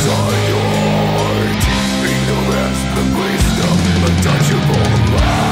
Inside your heart Ignorance and wisdom Untouchable light.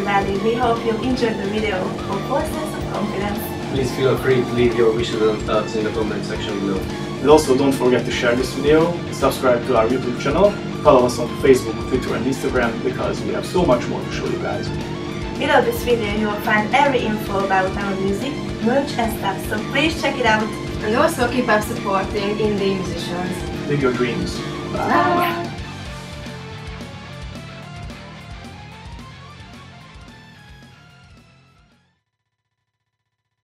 Enjoyed the video for False Sense of Confidence. Please feel free to leave your wishes and thoughts in the comment section below. And also don't forget to share this video, subscribe to our YouTube channel, follow us on Facebook, Twitter and Instagram because we have so much more to show you guys. Below this video you will find every info about our music, merch and stuff, so please check it out. And also keep up supporting indie musicians. Live your dreams. Bye.